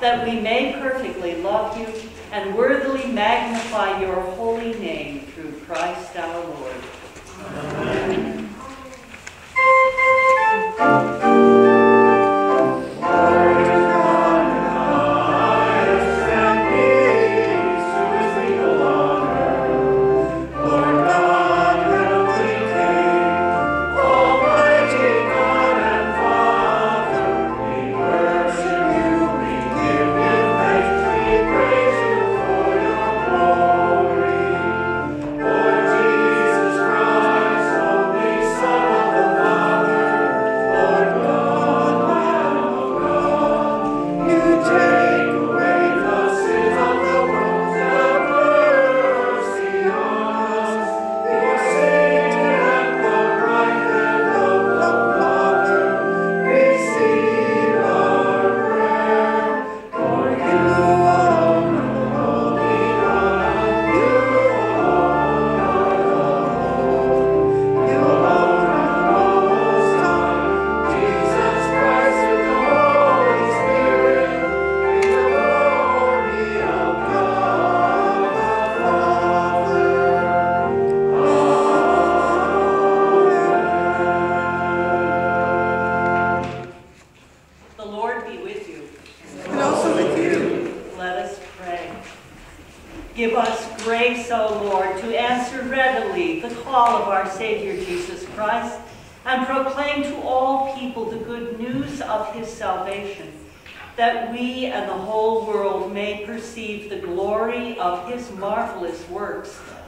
that we may perfectly love you and worthily magnify your holy name through Christ our Lord. Amen.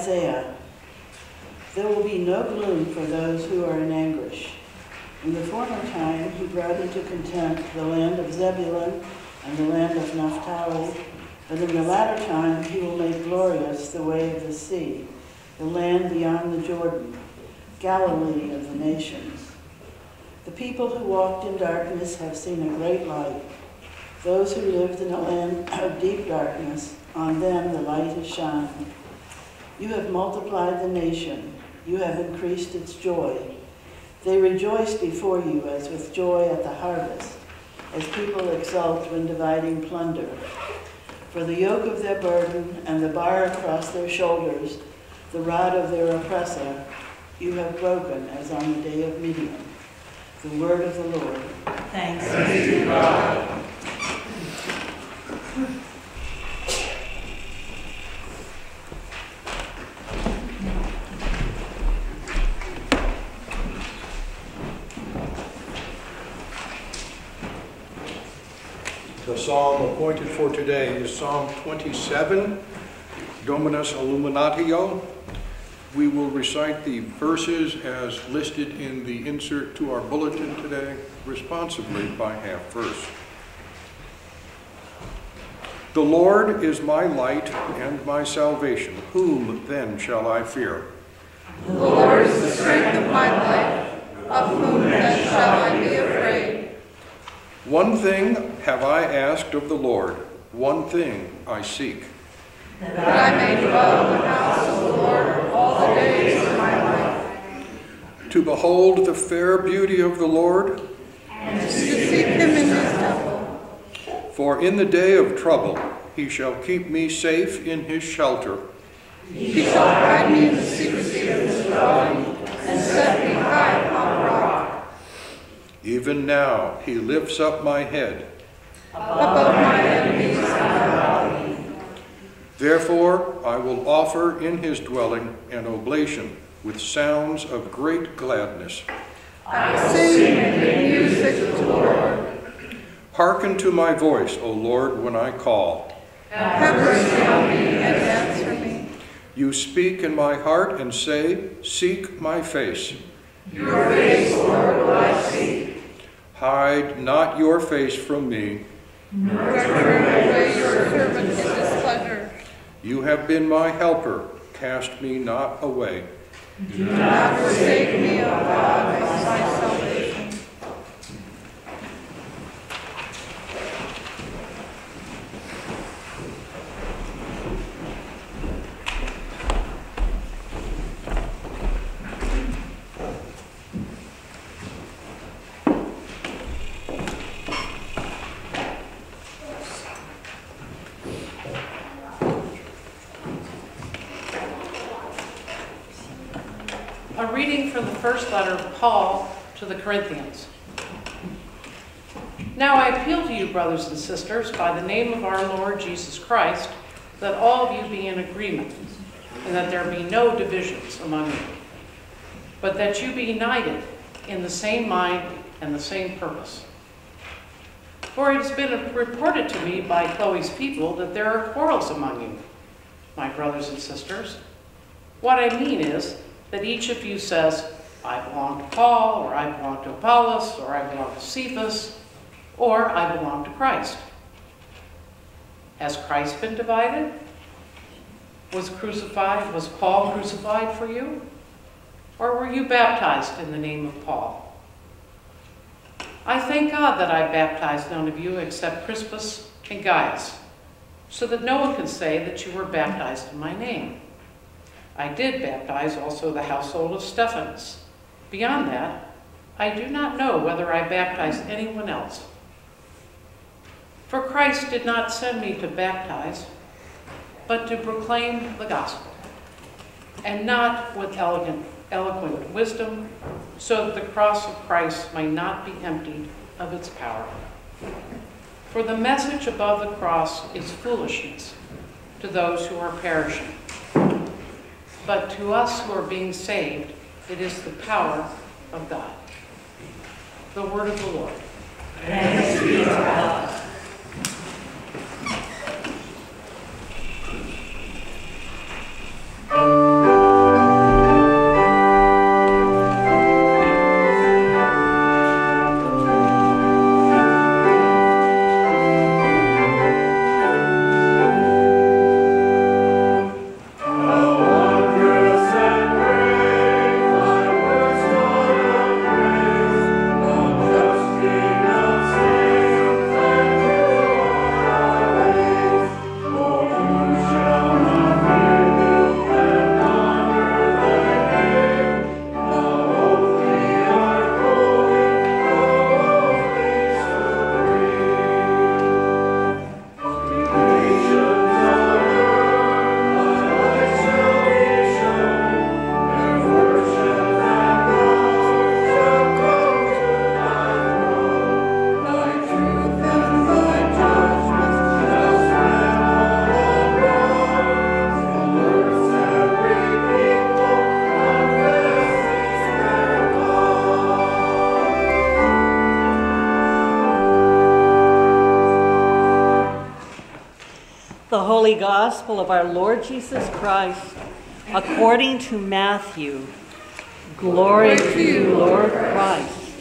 Isaiah. There will be no gloom for those who are in anguish. In the former time, he brought into contempt the land of Zebulun and the land of Naphtali, but in the latter time he will make glorious the way of the sea, the land beyond the Jordan, Galilee of the nations. The people who walked in darkness have seen a great light. Those who lived in a land of deep darkness, on them the light has shined. You have multiplied the nation. You have increased its joy. They rejoice before you as with joy at the harvest, as people exult when dividing plunder. For the yoke of their burden and the bar across their shoulders, the rod of their oppressor, you have broken as on the day of Midian. The word of the Lord. Thanks be to God. Psalm appointed for today is Psalm 27, Dominus Illuminatio. We will recite the verses as listed in the insert to our bulletin today, responsibly by half verse. The Lord is my light and my salvation. Whom then shall I fear? The Lord is the strength of my life. Of whom then shall I be afraid? One thing have I asked of the Lord, one thing I seek. That I may dwell in the house of the Lord all the days of my life. To behold the fair beauty of the Lord. And to seek him in his temple. For in the day of trouble he shall keep me safe in his shelter. He shall hide me in the secrecy of his dwelling, and set me high upon a rock. Even now he lifts up my head. Above my enemies Therefore I will offer in his dwelling an oblation with sounds of great gladness. I sing the music of the Lord. Hearken to my voice, O Lord, when I call. Have mercy on me and answer me. You speak in my heart and say, Seek my face. Your face, Lord, will I seek. Hide not your face from me. You have been my helper. Cast me not away. Do not forsake me, O God, my salvation. A reading from the first letter of Paul to the Corinthians. Now I appeal to you, brothers and sisters, by the name of our Lord Jesus Christ, that all of you be in agreement, and that there be no divisions among you, but that you be united in the same mind and the same purpose. For it has been reported to me by Chloe's people that there are quarrels among you, my brothers and sisters. What I mean is that each of you says, I belong to Paul, or I belong to Apollos, or I belong to Cephas, or I belong to Christ. Has Christ been divided? Was crucified, was Paul crucified for you? Or were you baptized in the name of Paul? I thank God that I baptized none of you except Crispus and Gaius, so that no one can say that you were baptized in my name. I did baptize also the household of Stephanas. Beyond that, I do not know whether I baptize anyone else. For Christ did not send me to baptize, but to proclaim the gospel, and not with elegant, eloquent wisdom, so that the cross of Christ may not be emptied of its power. For the message above the cross is foolishness to those who are perishing. But to us who are being saved, it is the power of God. The word of the Lord. Thanks be to God. Gospel of our Lord Jesus Christ, according to Matthew. Glory to you, Lord Christ.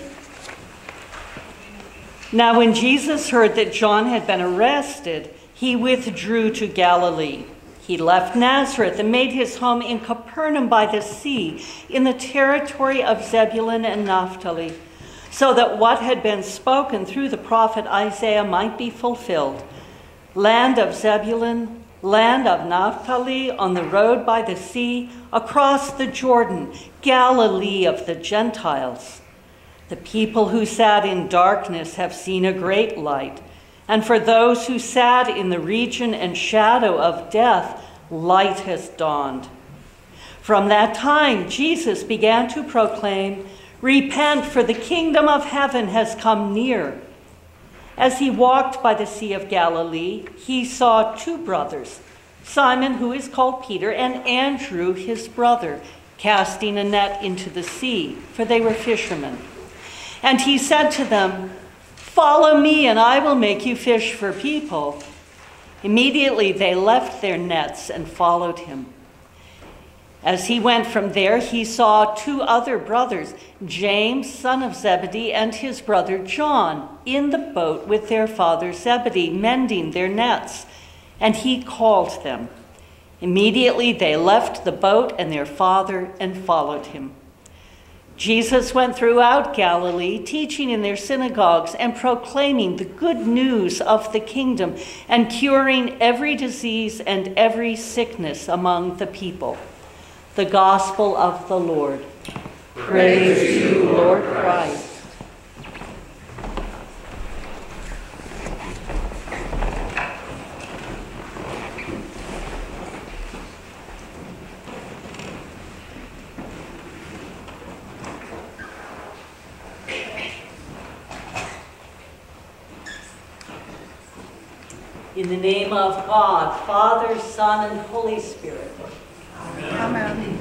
Now, when Jesus heard that John had been arrested, he withdrew to Galilee. He left Nazareth and made his home in Capernaum by the sea, in the territory of Zebulun and Naphtali, so that what had been spoken through the prophet Isaiah might be fulfilled. Land of Zebulun, land of Naphtali, on the road by the sea, across the Jordan, Galilee of the Gentiles. The people who sat in darkness have seen a great light, and for those who sat in the region and shadow of death, light has dawned. From that time, Jesus began to proclaim, Repent, for the kingdom of heaven has come near. As he walked by the Sea of Galilee, he saw two brothers, Simon, who is called Peter, and Andrew, his brother, casting a net into the sea, for they were fishermen. And he said to them, Follow me, and I will make you fish for people. Immediately they left their nets and followed him. As he went from there, he saw two other brothers, James, son of Zebedee, and his brother John, in the boat with their father Zebedee, mending their nets. And he called them. Immediately they left the boat and their father and followed him. Jesus went throughout Galilee, teaching in their synagogues and proclaiming the good news of the kingdom and curing every disease and every sickness among the people. The gospel of the Lord. Praise, Praise you, Lord Christ. In the name of God, Father, Son, and Holy Spirit. Amen.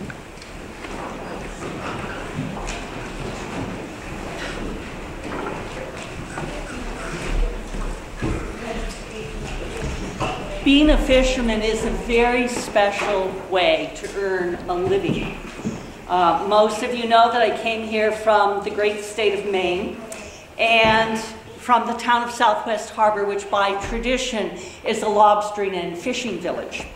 Being a fisherman is a very special way to earn a living. Uh, most of you know that I came here from the great state of Maine, and from the town of Southwest Harbor, which by tradition is a lobstering and fishing village.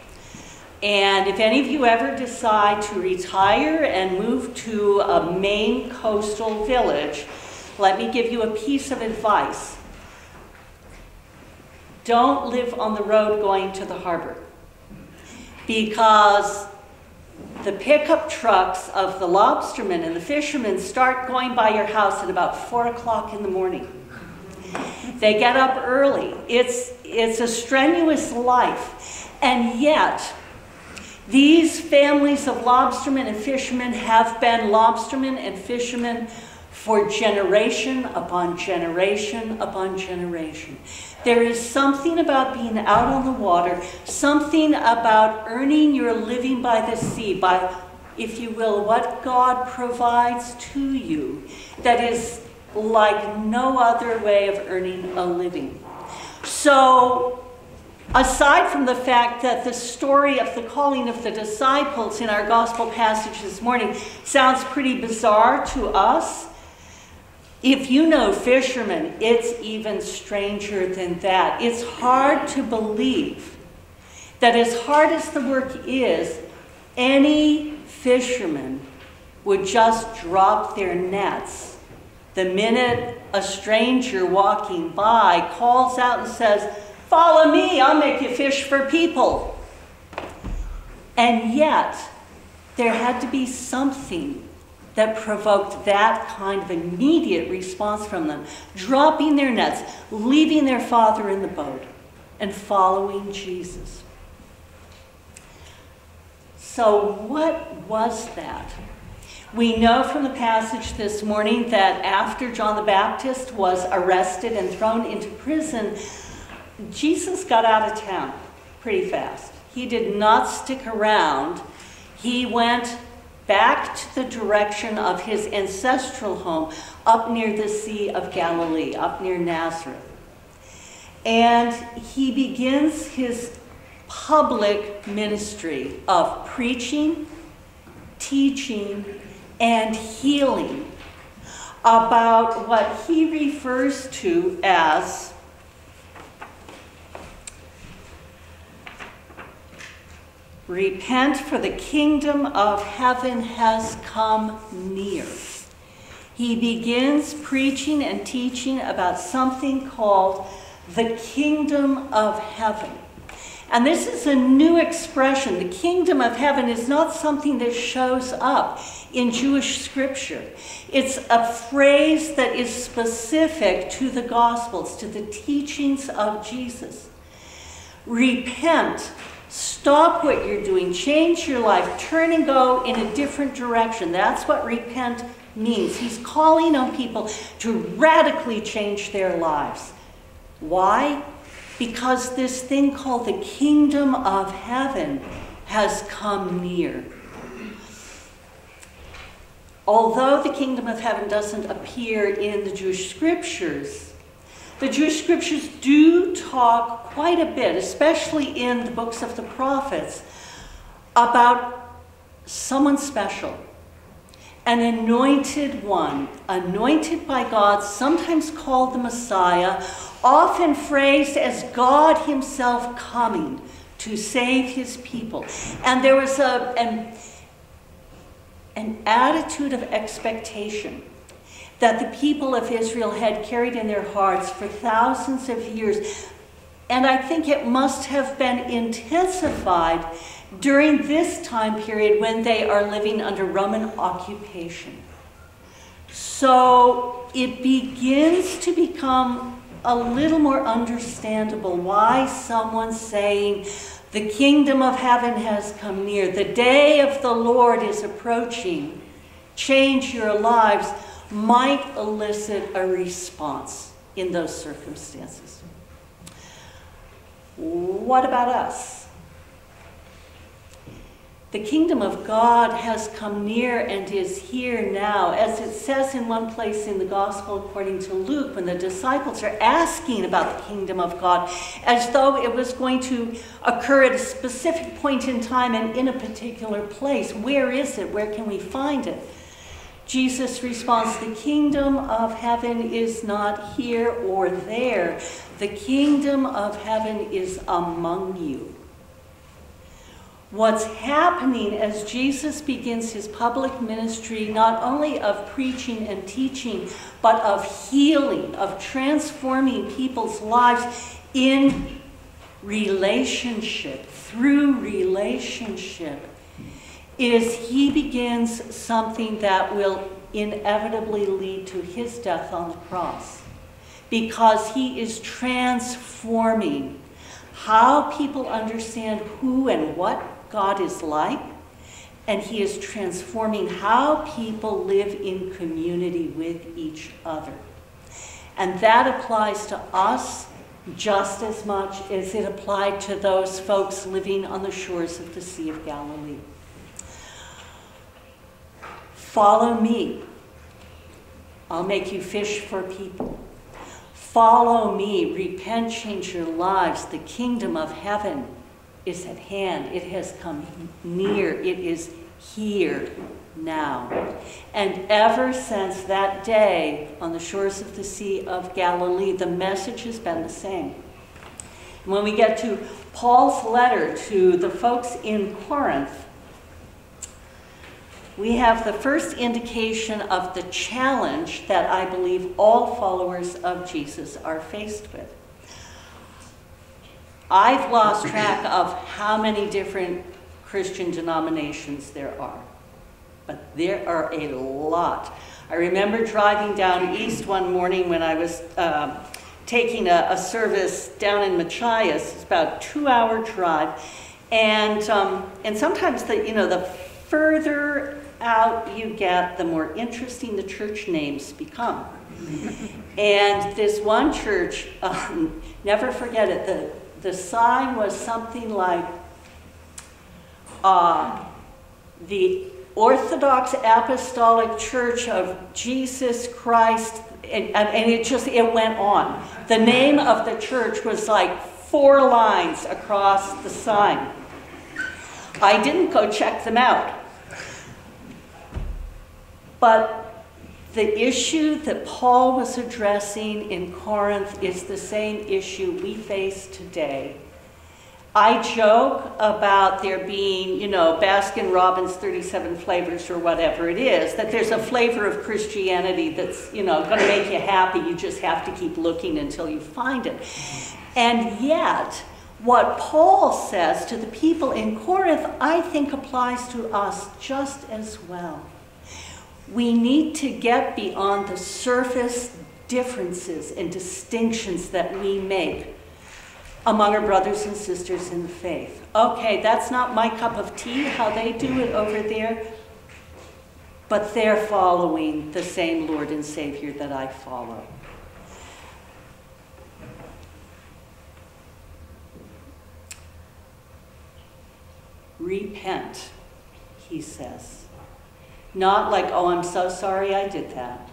And if any of you ever decide to retire and move to a Maine coastal village, let me give you a piece of advice. Don't live on the road going to the harbor because the pickup trucks of the lobstermen and the fishermen start going by your house at about 4 o'clock in the morning. They get up early. It's, it's a strenuous life. And yet, these families of lobstermen and fishermen have been lobstermen and fishermen for generation upon generation upon generation. There is something about being out on the water, something about earning your living by the sea, by, if you will, what God provides to you, that is like no other way of earning a living. So, aside from the fact that the story of the calling of the disciples in our gospel passage this morning sounds pretty bizarre to us, if you know fishermen, it's even stranger than that. It's hard to believe that, as hard as the work is, any fisherman would just drop their nets the minute a stranger walking by calls out and says, Follow me, I'll make you fish for people. And yet, there had to be something that provoked that kind of immediate response from them, dropping their nets, leaving their father in the boat, and following Jesus. So, what was that? We know from the passage this morning that after John the Baptist was arrested and thrown into prison, Jesus got out of town pretty fast. He did not stick around. He went back to the direction of his ancestral home up near the Sea of Galilee, up near Nazareth. And he begins his public ministry of preaching, teaching, and healing about what he refers to as repent for the kingdom of heaven has come near. He begins preaching and teaching about something called the kingdom of heaven. And this is a new expression. The kingdom of heaven is not something that shows up in Jewish scripture. It's a phrase that is specific to the Gospels, to the teachings of Jesus. Repent. Stop what you're doing. Change your life. Turn and go in a different direction. That's what repent means. He's calling on people to radically change their lives. Why? because this thing called the kingdom of heaven has come near. although the kingdom of heaven doesn't appear in the Jewish scriptures, the Jewish scriptures do talk quite a bit, especially in the books of the prophets, about someone special, an anointed one, anointed by God, sometimes called the Messiah, often phrased as God Himself coming to save His people. And there was a, an, an attitude of expectation that the people of Israel had carried in their hearts for thousands of years. And I think it must have been intensified during this time period when they are living under Roman occupation. So it begins to become a little more understandable why someone saying, The kingdom of heaven has come near, the day of the Lord is approaching, change your lives, might elicit a response in those circumstances. What about us? The kingdom of God has come near and is here now. As it says in one place in the gospel according to Luke, when the disciples are asking about the kingdom of God, as though it was going to occur at a specific point in time and in a particular place. Where is it? Where can we find it? Jesus responds, The kingdom of heaven is not here or there. The kingdom of heaven is among you. What's happening as Jesus begins his public ministry, not only of preaching and teaching, but of healing, of transforming people's lives in relationship, through relationship, is he begins something that will inevitably lead to his death on the cross. Because he is transforming how people understand who and what God is like, and He is transforming how people live in community with each other. And that applies to us just as much as it applied to those folks living on the shores of the Sea of Galilee. Follow me. I'll make you fish for people. Follow me. Repent, change your lives. The kingdom of heaven is at hand. It has come near. It is here now. And ever since that day on the shores of the Sea of Galilee, the message has been the same. When we get to Paul's letter to the folks in Corinth, we have the first indication of the challenge that I believe all followers of Jesus are faced with. I've lost track of how many different Christian denominations there are, but there are a lot. I remember driving down east one morning when I was uh, taking a, a, service down in Machias. It's about two-hour drive, and um, and sometimes the you know the further out you get, the more interesting the church names become. and this one church, um, never forget it. The the sign was something like uh, the Orthodox Apostolic Church of Jesus Christ, and, and it just it went on. The name of the church was like four lines across the sign. I didn't go check them out. But the issue that Paul was addressing in Corinth is the same issue we face today. I joke about there being, you know, Baskin Robbins 37 flavors or whatever it is, that there's a flavor of Christianity that's, you know, going to make you happy. You just have to keep looking until you find it. And yet, what Paul says to the people in Corinth, I think applies to us just as well. We need to get beyond the surface differences and distinctions that we make among our brothers and sisters in the faith. Okay, that's not my cup of tea, how they do it over there, but they're following the same Lord and Savior that I follow. Repent, he says. Not like, oh, I'm so sorry I did that,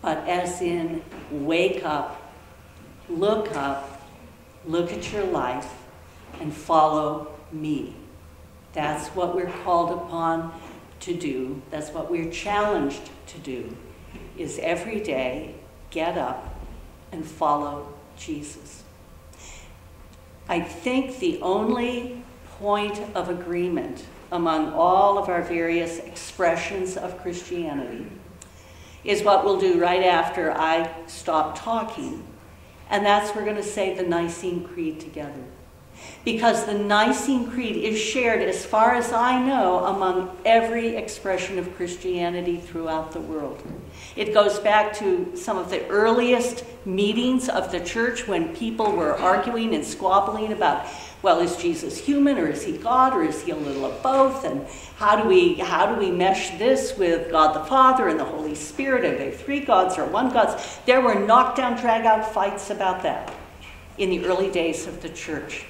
but as in, wake up, look up, look at your life, and follow me. That's what we're called upon to do. That's what we're challenged to do, is every day get up and follow Jesus. I think the only point of agreement among all of our various expressions of Christianity is what we'll do right after I stop talking. And that's we're going to say the Nicene Creed together. Because the Nicene Creed is shared, as far as I know, among every expression of Christianity throughout the world. It goes back to some of the earliest meetings of the church when people were arguing and squabbling about, well, is Jesus human or is he God or is he a little of both? And how do we how do we mesh this with God the Father and the Holy Spirit? Are they three gods or one God? There were knockdown, drag out fights about that in the early days of the church.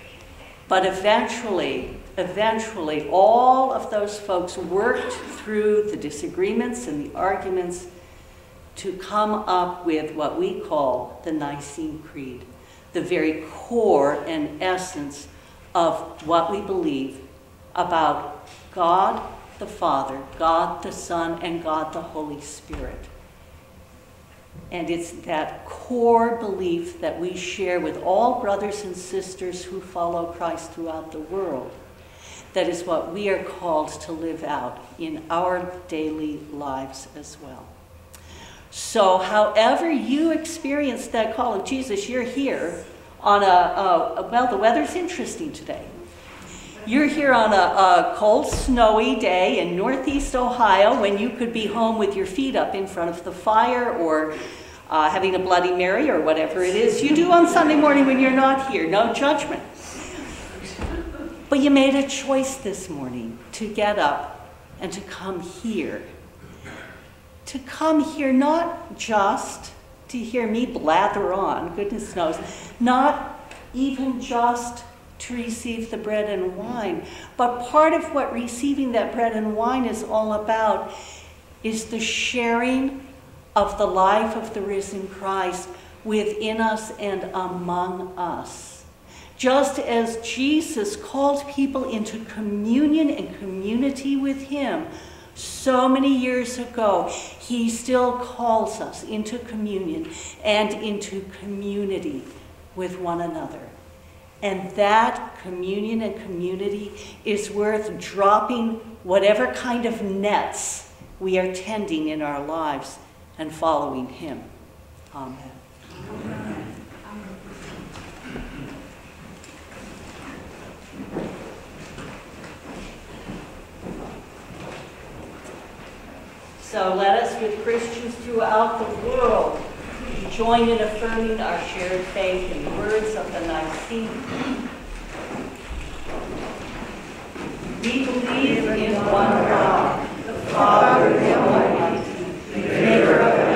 But eventually, eventually, all of those folks worked through the disagreements and the arguments to come up with what we call the Nicene Creed, the very core and essence of what we believe about God the Father, God the Son, and God the Holy Spirit. And it's that core belief that we share with all brothers and sisters who follow Christ throughout the world. That is what we are called to live out in our daily lives as well. So, however you experience that call of Jesus, you're here on a, a well, the weather's interesting today. You're here on a, a, cold, snowy day in northeast Ohio when you could be home with your feet up in front of the fire or uh, having a Bloody Mary or whatever it is you do on Sunday morning when you're not here. No judgment. But you made a choice this morning to get up and to come here. To come here not just to hear me blather on, goodness knows, not even just to receive the bread and wine. But part of what receiving that bread and wine is all about is the sharing of the life of the risen Christ within us and among us. Just as Jesus called people into communion and community with Him so many years ago, He still calls us into communion and into community with one another. And that communion and community is worth dropping whatever kind of nets we are tending in our lives and following Him. Amen. Amen. So let us, with Christians throughout the world, join in affirming our shared faith in the words of the Nicene. We believe in one God, the Father Almighty, maker of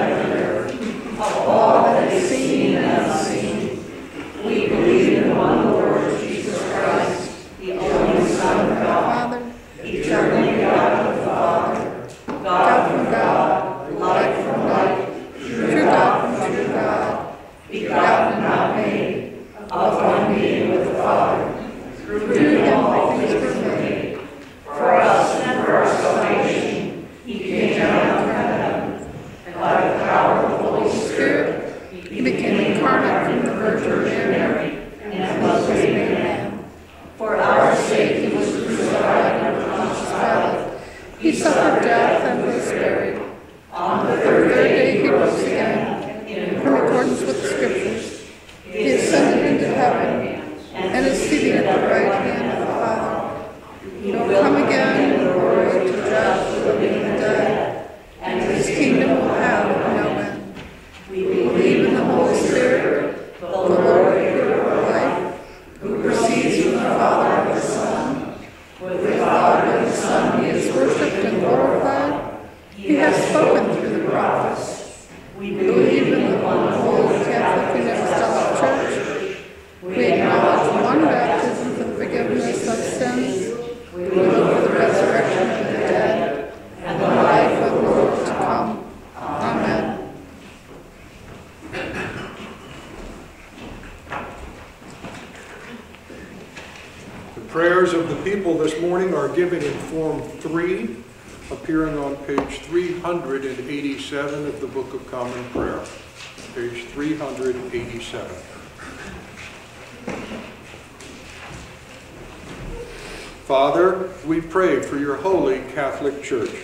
pray for your holy Catholic Church.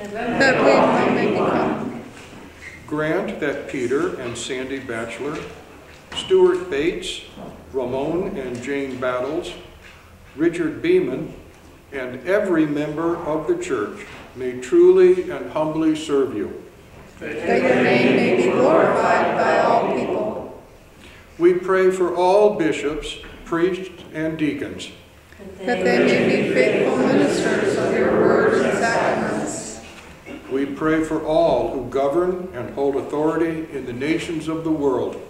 that we may become Grant that Peter and Sandy Batchelor, Stuart Bates, Ramon and Jane Battles, Richard Beeman, and every member of the church may truly and humbly serve you. that your name may be glorified by all people, We pray for all bishops, priests, and deacons, that they may be faithful ministers of your word and sacraments, We pray for all who govern and hold authority in the nations of the world.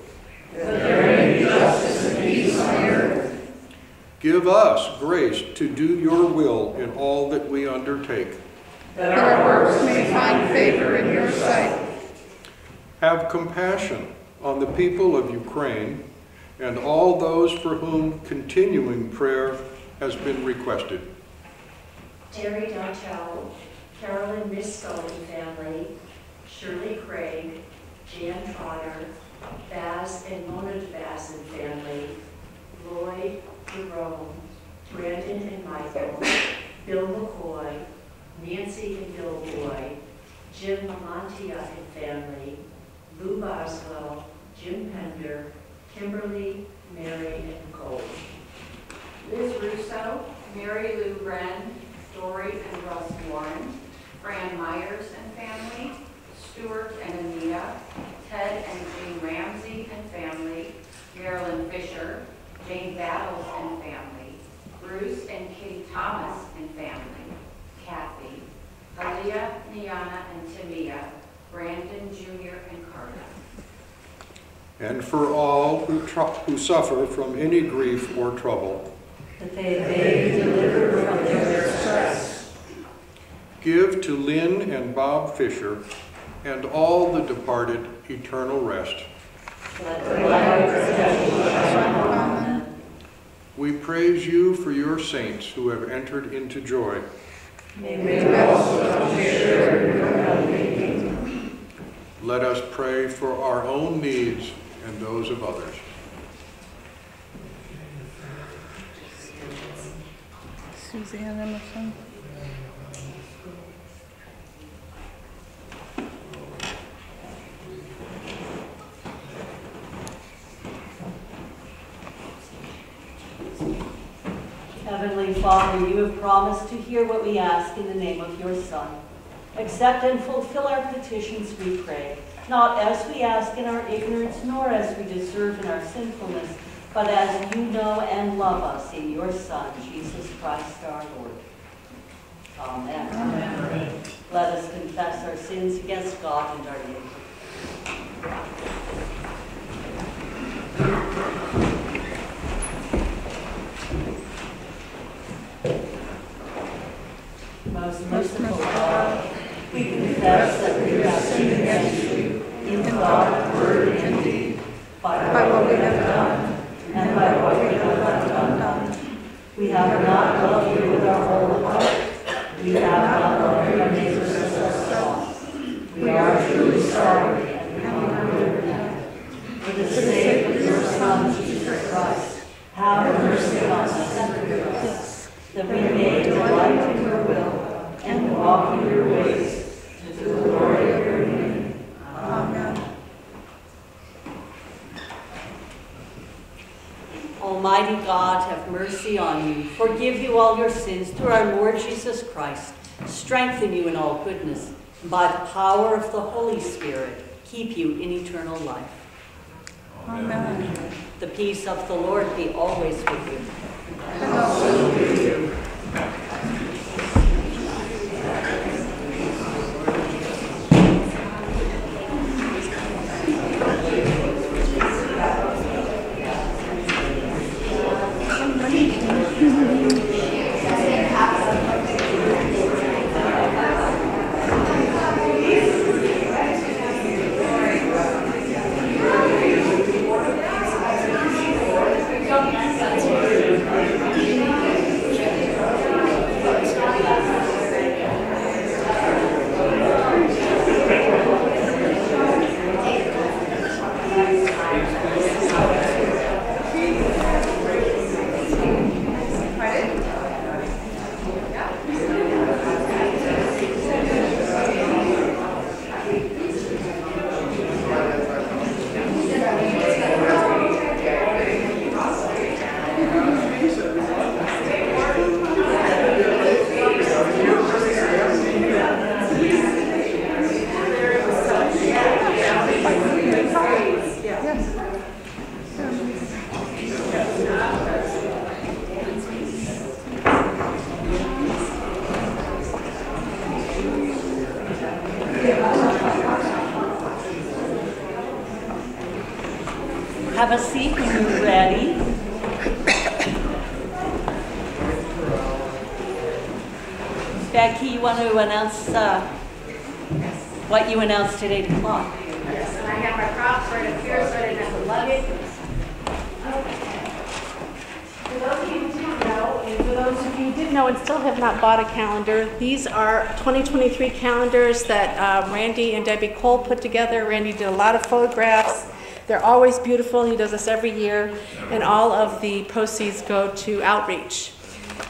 That there may be justice and peace here. Give us grace to do your will in all that we undertake. that our works may find favor in your sight. Have compassion on the people of Ukraine and all those for whom continuing prayer has been requested. Terry Donatello, Carolyn Scully family, Shirley Craig, Jan Trotter, Baz and Mona Baz and family, Lloyd Jerome, Brandon and Michael, Bill McCoy, Nancy and Bill Boyd, Jim Lamontia and family, Lou Boswell, Jim Pender, Kimberly, Mary, and Cole. Liz Russo, Mary Lou Wren, Dory and Russ Warren, Fran Myers and family, Stuart and Anita, Ted and Jane Ramsey and family, Marilyn Fisher, Jane Battles and family, Bruce and Kitty Thomas and family, Kathy, Aaliyah, Niana, and Tamia, Brandon Jr. and Carter. And for all who, who suffer from any grief or trouble. That they may be delivered from their distress. Give to Lynne and Bob Fisher and all the departed eternal rest. Let the light of perpetual shine upon them. We praise you for your saints who have entered into joy. May we also share your Let us pray for our own needs and those of others. Suzanne Emerson. Heavenly Father, you have promised to hear what we ask in the name of your Son. Accept and fulfill our petitions, we pray, not as we ask in our ignorance, nor as we deserve in our sinfulness, but as you know and love us in your Son, Jesus Christ our Lord. Amen. Amen. Let us confess our sins against God and our neighbor. Most merciful God, we confess that we have sinned against you in thought, word, and deed, by By what we have done and by what we have left undone. Um, we have not loved you with our whole heart. We have not loved our neighbors as ourselves. We are truly sorry and we humbly repent. For the sake of your Son, Jesus Christ, have mercy on us and forgive us, that we may delight in your will and walk in your ways, to the glory of your name. Amen. Almighty God, have mercy on you, forgive you all your sins through our Lord Jesus Christ, strengthen you in all goodness, and by the power of the Holy Spirit, keep you in eternal life. Amen. The peace of the Lord be always with you. What you announced at 8 o'clock? Yes, and I have my props right up here, so I didn't have to lug it. For those of you who didn't know, and for those of you who did know and still have not bought a calendar, these are 2023 calendars that uh, Randy and Debbie Cole put together. Randy did a lot of photographs. They're always beautiful. He does this every year, and all of the proceeds go to outreach.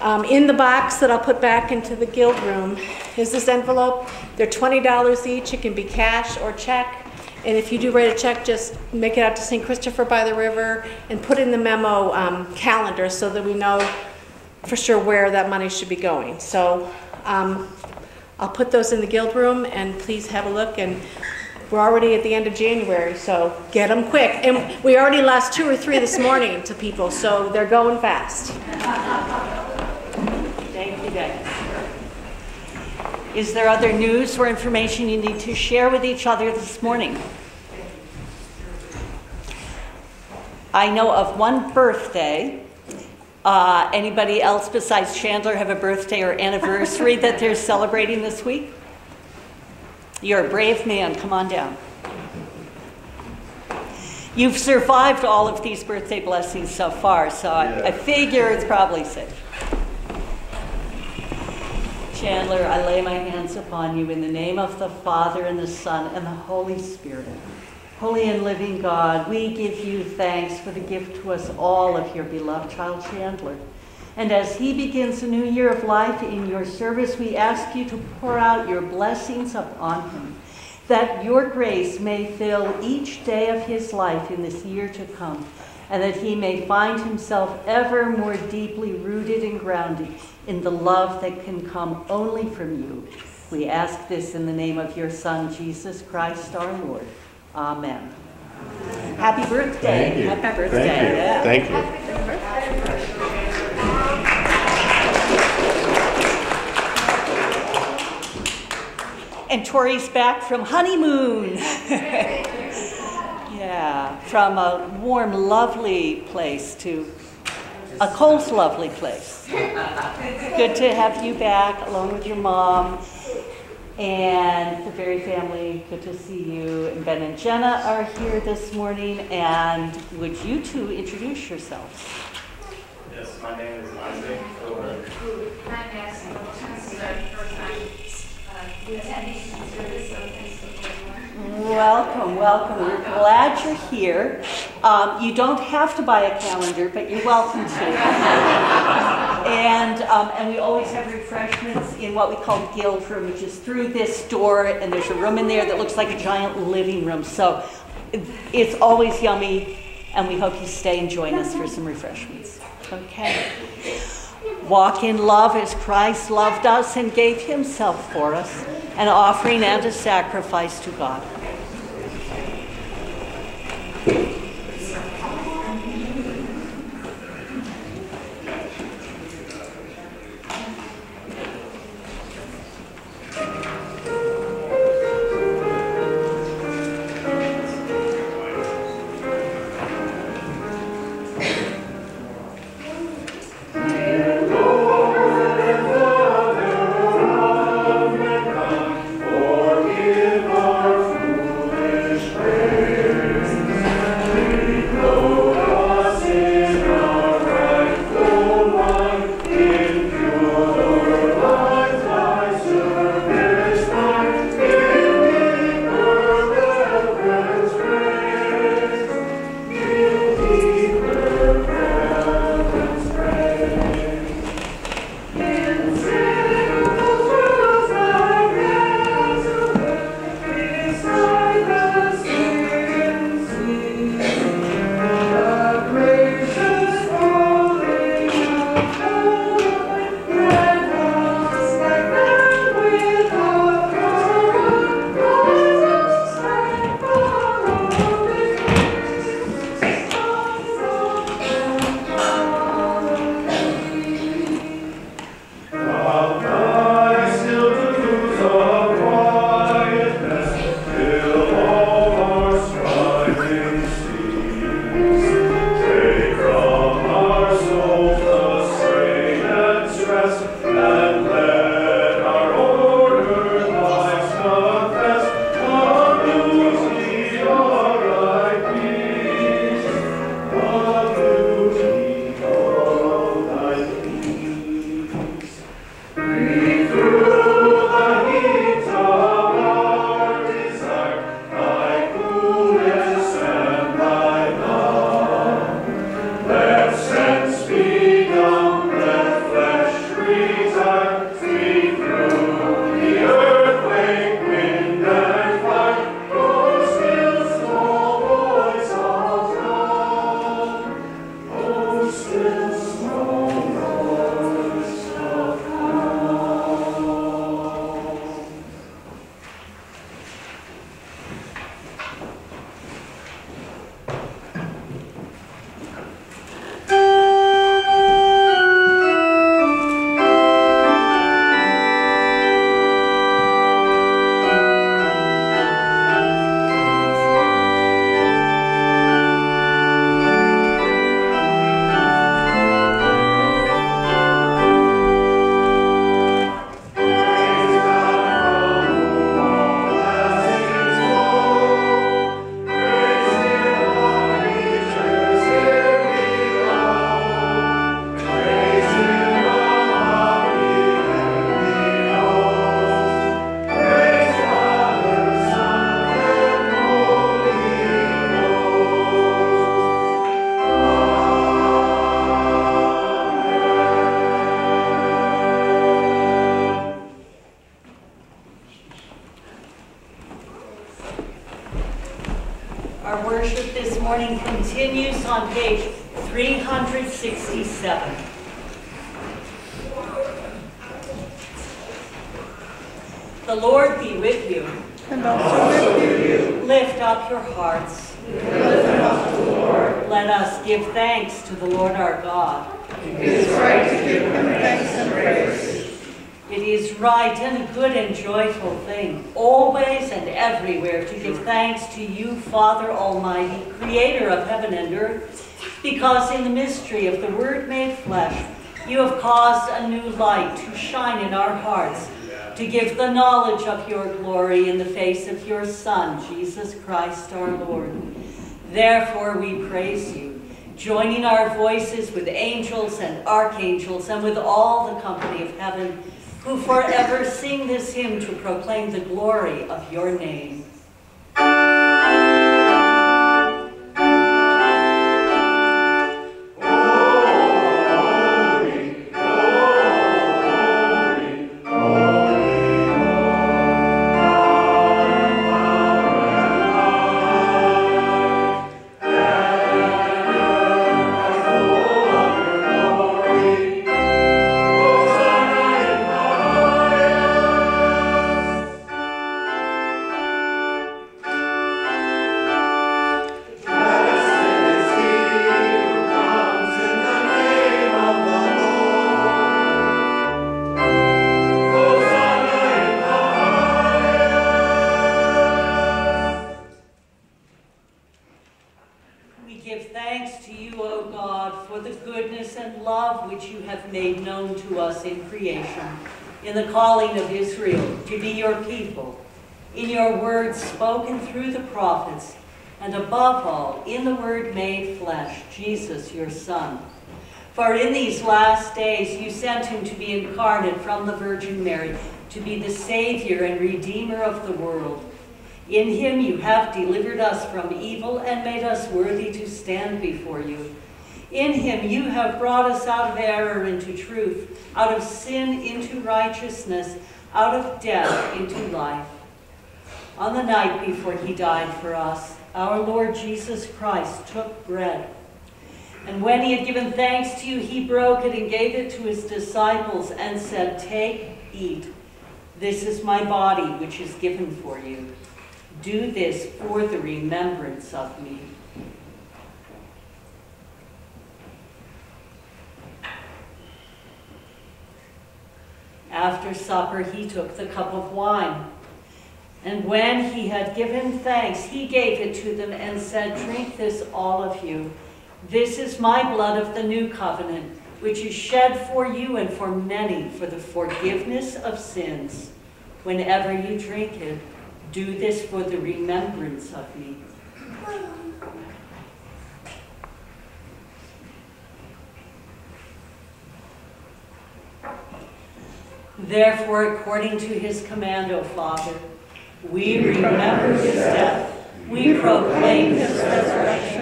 Um, in the box that I'll put back into the guild room is this envelope. They're $20 each. It can be cash or check. And if you do write a check, just make it out to St. Christopher by the River and put in the memo um, calendar so that we know for sure where that money should be going. So um, I'll put those in the guild room and please have a look. And we're already at the end of January, so get them quick. And we already lost two or three this morning to people, so they're going fast. Thank you, Becky. Is there other news or information you need to share with each other this morning? I know of one birthday. Uh, anybody else besides Chandler have a birthday or anniversary that they're celebrating this week? You're a brave man. Come on down. You've survived all of these birthday blessings so far, so I, I figure it's probably safe. Chandler, I lay my hands upon you in the name of the Father and the Son and the Holy Spirit. Holy and living God, we give you thanks for the gift to us all of your beloved child Chandler. And as he begins a new year of life in your service, we ask you to pour out your blessings upon him, that your grace may fill each day of his life in this year to come, and that he may find himself ever more deeply rooted and grounded in the love that can come only from you. We ask this in the name of your Son, Jesus Christ our Lord. Amen. Happy birthday. Thank you. Happy birthday. Thank you. Yeah. Thank you. And Tori's back from honeymoon. yeah, from a warm, lovely place to a cold, lovely place. Good to have you back along with your mom and the Berry family. Good to see you. And Ben and Jenna are here this morning. And would you two introduce yourselves? Yes, my name is Isaac Over. I'm Nancy. This is our first time uh, attending service, so thanks for everyone. Welcome, welcome. We're glad you're here. Um, you don't have to buy a calendar, but you're welcome to. and um, and we always have refreshments in what we call the guild room, which is through this door, and there's a room in there that looks like a giant living room. So it's always yummy, and we hope you stay and join us for some refreshments. Okay. Walk in love as Christ loved us and gave himself for us, an offering and a sacrifice to God. Continues on page 367. The Lord be with you. And also with you. Lift up your hearts. Let us give thanks to the Lord our God. It is right to give him thanks and praise. It is right and a good and joyful thing, always and everywhere, to give thanks to you, Father Almighty, creator of heaven and earth, because in the mystery of the Word made flesh, you have caused a new light to shine in our hearts, to give the knowledge of your glory in the face of your Son, Jesus Christ our Lord. Therefore we praise you, joining our voices with angels and archangels and with all the company of heaven, who forever sing this hymn to proclaim the glory of your name. Jesus, your Son. For in these last days you sent him to be incarnate from the Virgin Mary, to be the Savior and Redeemer of the world. In him you have delivered us from evil and made us worthy to stand before you. In him you have brought us out of error into truth, out of sin into righteousness, out of death into life. On the night before he died for us, our Lord Jesus Christ took bread. And when he had given thanks to you, he broke it and gave it to his disciples and said, Take, eat. This is my body, which is given for you. Do this for the remembrance of me. After supper, he took the cup of wine. And when he had given thanks, he gave it to them and said, Drink this, all of you. This is my blood of the new covenant, which is shed for you and for many for the forgiveness of sins. Whenever you drink it, do this for the remembrance of me. Therefore, according to his command, O Father, we remember his death, we proclaim his resurrection,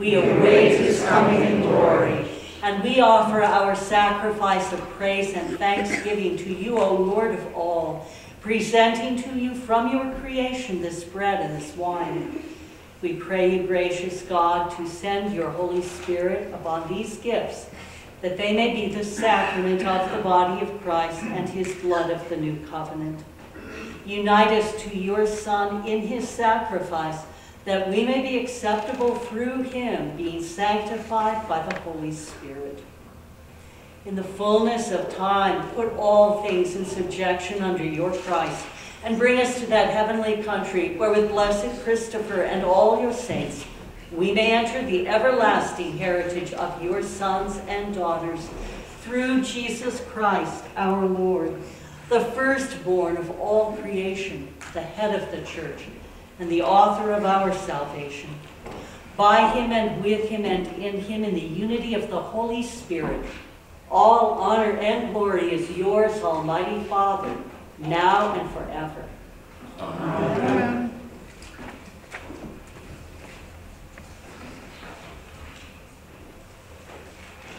we await his coming in glory, and we offer our sacrifice of praise and thanksgiving to you, O Lord of all, presenting to you from your creation this bread and this wine. We pray you, gracious God, to send your Holy Spirit upon these gifts, that they may be the sacrament of the body of Christ and his blood of the new covenant. Unite us to your Son in his sacrifice, that we may be acceptable through him, being sanctified by the Holy Spirit. In the fullness of time, put all things in subjection under your Christ, and bring us to that heavenly country where with blessed Christopher and all your saints, we may enter the everlasting heritage of your sons and daughters through Jesus Christ our Lord, the firstborn of all creation, the head of the church, and the author of our salvation. By him and with him and in him in the unity of the Holy Spirit, all honor and glory is yours, Almighty Father, now and forever. Amen.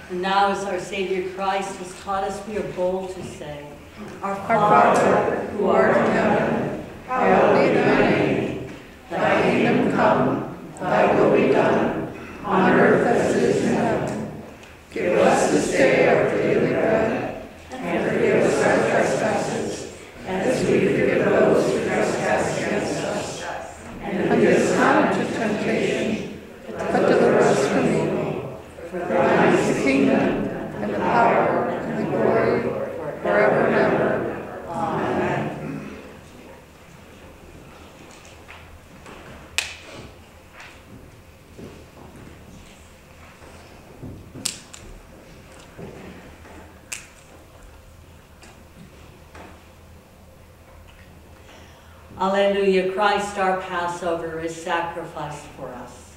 And now, as our Savior Christ has taught us, we are bold to say, Our Father, who art in heaven, hallowed be thy name. Thy kingdom come, thy will be done, on earth as it is in heaven. Give us this day our Alleluia, Christ our Passover is sacrificed for us.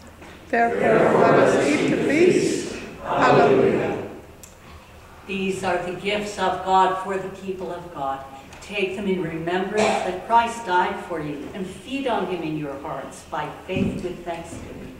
Therefore, let us eat the feast. Hallelujah. These are the gifts of God for the people of God. Take them in remembrance that Christ died for you and feed on him in your hearts by faith with thanksgiving.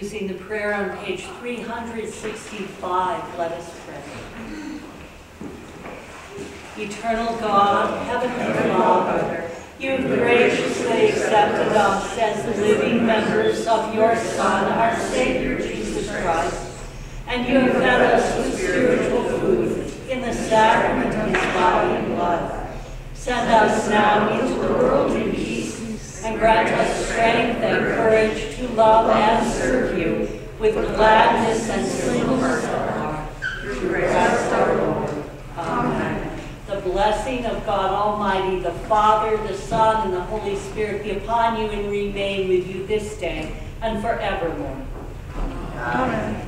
Using the prayer on page 365, let us pray. Eternal God, Heavenly Father, you have graciously accepted us as the living members of your Son, our Savior, Jesus Christ, and you have fed us with spiritual food in the sacrament of his body and blood. Send us now into the world and grant us strength and courage to love and serve you with gladness and singleness of heart. Through Christ our Lord. Amen. The blessing of God Almighty, the Father, the Son, and the Holy Spirit be upon you and remain with you this day and forevermore. Amen.